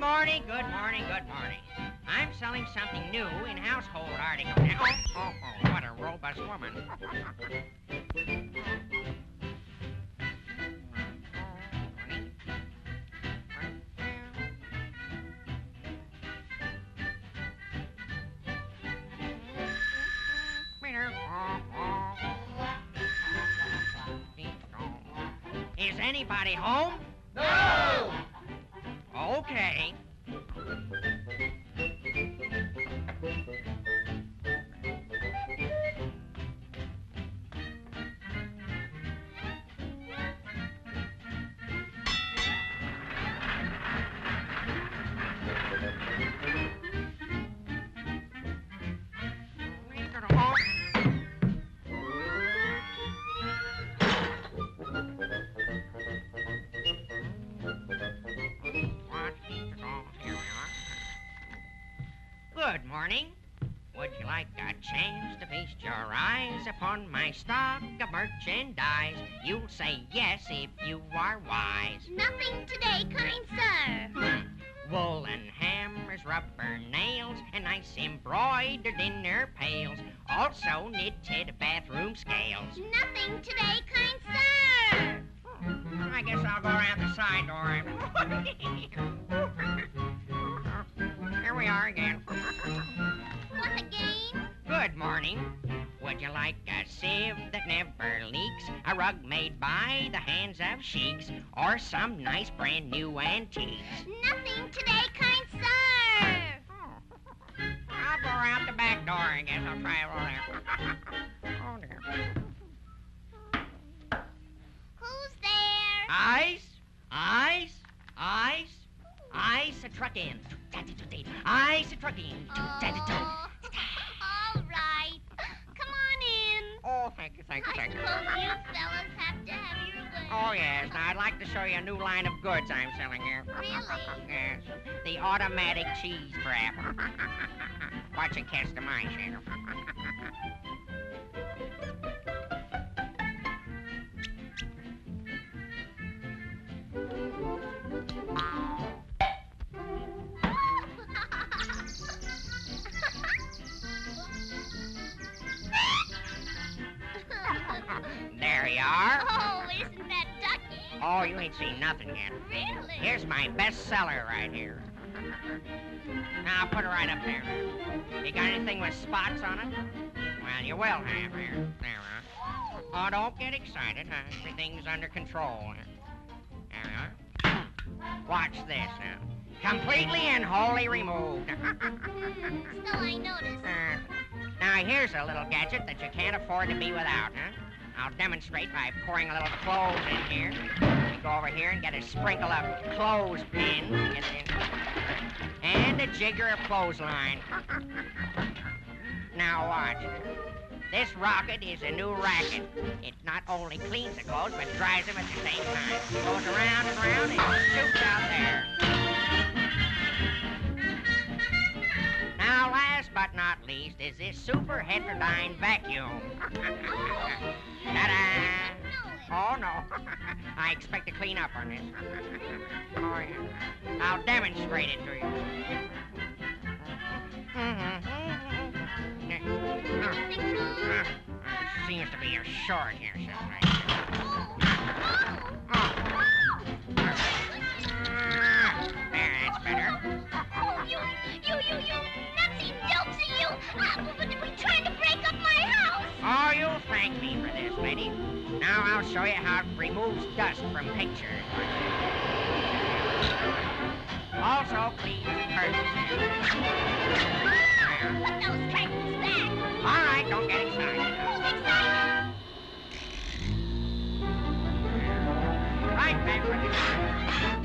morning, good morning, good morning. I'm selling something new in household articles. Now, oh, oh, oh, what a robust woman. Is anybody home? No! Okay. Morning. Would you like a chance to feast your eyes upon my stock of merchandise? You'll say yes if you are wise. Nothing today, kind sir. Woolen hammers, rubber nails, and nice embroidered inner pails. Also knitted bathroom scales. Nothing today, kind sir. Hmm. I guess I'll go around the side door. Here we are again. Morning. Would you like a sieve that never leaks? A rug made by the hands of sheiks? Or some nice brand new antiques? Nothing today, kind sir. Oh. I'll go around the back door, I guess. I'll try over there. oh, dear. Who's there? Eyes, eyes, eyes, eyes a trucking. Eyes a trucking. Oh, Oh, thank you, thank you, thank you. suppose you fellas have to have your way. Oh, yes. Now, I'd like to show you a new line of goods I'm selling here. Really? yes. The automatic cheese wrap. Watch it catch the mice here. there Oh, you ain't seen nothing yet. Really? Here's my best seller right here. Now, put it right up there. You got anything with spots on it? Well, you will have here. There, huh? Oh, don't get excited. Huh? Everything's under control. There are. Watch this now. Completely and wholly removed. Still, I noticed. Uh, now, here's a little gadget that you can't afford to be without, huh? I'll demonstrate by pouring a little clothes in here. Go over here and get a sprinkle of clothespin. It. And a jigger of clothesline. now watch. This rocket is a new racket. It not only cleans the clothes, but dries them at the same time. It goes around and around and shoots out there. Now, last but not least, is this super heterodyne vacuum. Ta-da! Oh, no. I expect to clean up on this. Oh, yeah. I'll demonstrate it to you. Mhm. Seems to be your short here, something. Thank me for this, lady. Now I'll show you how it removes dust from pictures. Also cleans curtains. Put those curtains back! All right, don't get excited. Who's excited? Right back.